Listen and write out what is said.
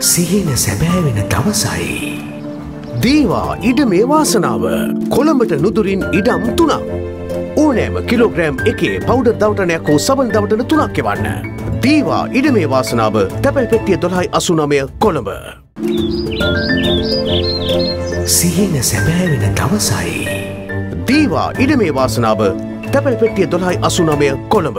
සිහින සැබෑවෙන දවසයි. දීවා ඉඩ මේ වාසනාව කොළඹට නුදුරින් ඉඩම් තුනක්. ඕනෑම කිලෝග්‍රෑම් එකේ පෞඩ දවටනයක් හෝ සබන් දවටන තුනක් එවන්න. දීවා ඉඩ මේ වාසනාව තැපැල් පෙට්ටිය දොළහයි අසුනමය කොළඹ. සිහින සැබෑවෙන දවසයි. දීවා ඉඩ මේ වාසනාව තැපැල් පෙට්ටිය දොළහයි අසුනමය කොළඹ.